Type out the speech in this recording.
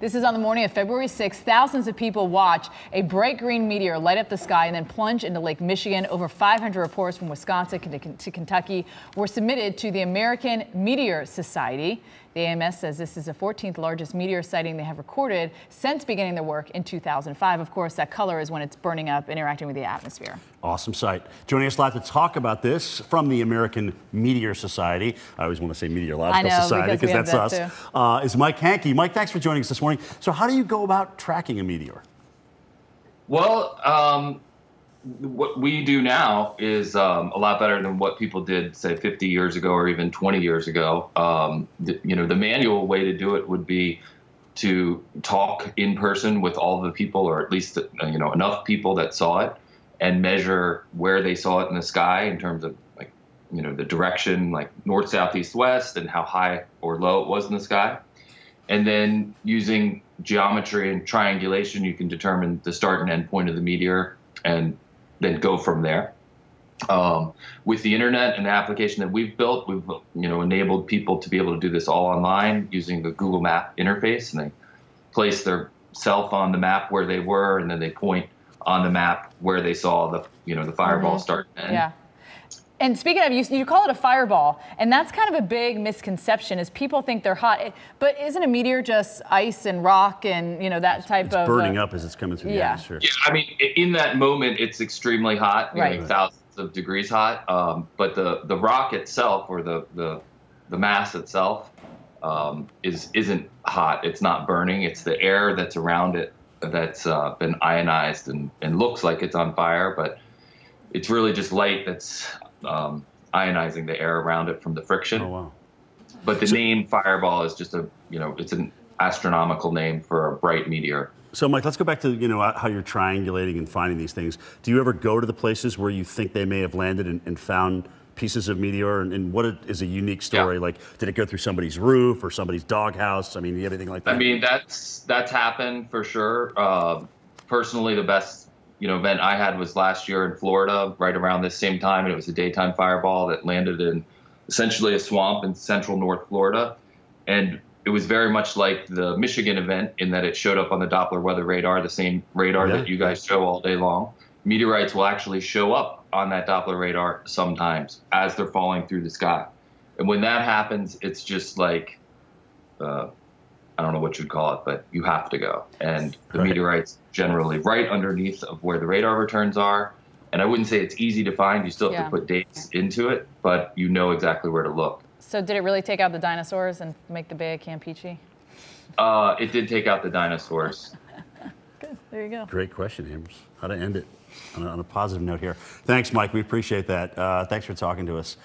This is on the morning of February 6th. Thousands of people watch a bright green meteor light up the sky and then plunge into Lake Michigan. Over 500 reports from Wisconsin to Kentucky were submitted to the American Meteor Society. The AMS says this is the 14th largest meteor sighting they have recorded since beginning their work in 2005. Of course, that color is when it's burning up, interacting with the atmosphere. Awesome sight. Joining us live to talk about this from the American Meteor Society. I always want to say Meteorological know, Society because that's that us. Uh, is Mike Hankey. Mike, thanks for joining us this morning. So, how do you go about tracking a meteor? Well, um, what we do now is um, a lot better than what people did, say, 50 years ago or even 20 years ago. Um, the, you know, the manual way to do it would be to talk in person with all the people, or at least you know enough people that saw it, and measure where they saw it in the sky in terms of like you know the direction, like north, south, east, west, and how high or low it was in the sky. And then using geometry and triangulation, you can determine the start and end point of the meteor and then go from there. Um, with the internet and the application that we've built, we've you know enabled people to be able to do this all online using the Google Map interface, and they place their self on the map where they were, and then they point on the map where they saw the you know the fireball mm-hmm. start and end. Yeah. And speaking of, you, you call it a fireball, and that's kind of a big misconception is people think they're hot. But isn't a meteor just ice and rock and, you know, that type it's of... burning uh, up as it's coming through yeah. the atmosphere. Yeah, I mean, in that moment, it's extremely hot, right. know, thousands of degrees hot. Um, but the, the rock itself, or the, the, the mass itself, um, is, isn't hot. It's not burning. It's the air that's around it that's uh, been ionized and, and looks like it's on fire, but it's really just light that's um, ionizing the air around it from the friction. Oh wow! But the so, name Fireball is just a you know it's an astronomical name for a bright meteor. So, Mike, let's go back to you know how you're triangulating and finding these things. Do you ever go to the places where you think they may have landed and, and found pieces of meteor? And, and what is a unique story? Yeah. Like, did it go through somebody's roof or somebody's doghouse? I mean, do you have anything like that? I mean, that's that's happened for sure. Uh, personally, the best you know event I had was last year in Florida, right around this same time, and it was a daytime fireball that landed in essentially a swamp in central North Florida, and it was very much like the Michigan event in that it showed up on the Doppler weather radar, the same radar yeah. that you guys show all day long. Meteorites will actually show up on that Doppler radar sometimes as they're falling through the sky, and when that happens, it's just like. Uh, I don't know what you'd call it, but you have to go. And the right. meteorites generally right underneath of where the radar returns are. And I wouldn't say it's easy to find. You still have yeah. to put dates into it, but you know exactly where to look. So did it really take out the dinosaurs and make the Bay of Campeche? Uh, it did take out the dinosaurs. Good. There you go. Great question, Abrams. How to end it on a, on a positive note here. Thanks, Mike. We appreciate that. Uh, thanks for talking to us.